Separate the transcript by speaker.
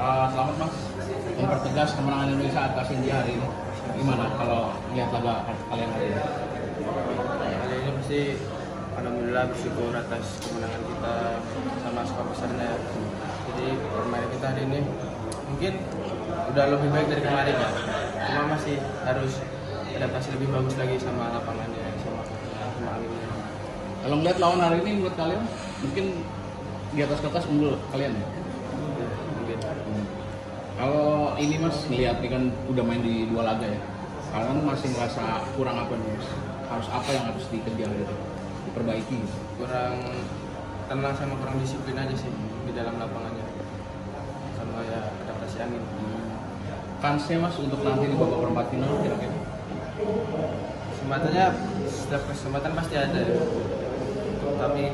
Speaker 1: Uh, selamat mas mempertegas kemenangan Indonesia atas India hari ini. Gimana kalau lihat laga kalian hari ini?
Speaker 2: Kali ini pasti alhamdulillah bersyukur atas kemenangan kita sama skor besarnya. Jadi permainan kita hari ini mungkin udah lebih baik dari kemarin ya. Cuma masih harus adaptasi lebih bagus lagi sama lapangannya sama sama anginnya.
Speaker 1: Kalau ngeliat lawan hari ini menurut kalian mungkin di atas kertas unggul kalian ya? Ini mas ngeliat nih kan udah main di dua laga ya. Kalian masih ngerasa kurang apa nih mas? Harus apa yang harus dikejar gitu? Diperbaiki gitu.
Speaker 2: kurang tenang sama kurang disiplin aja sih di dalam lapangannya sama ya adaptasi angin
Speaker 1: Kansnya mas untuk nanti di babak perempat final kira-kira?
Speaker 2: kesempatannya setiap kesempatan pasti ada ya. tapi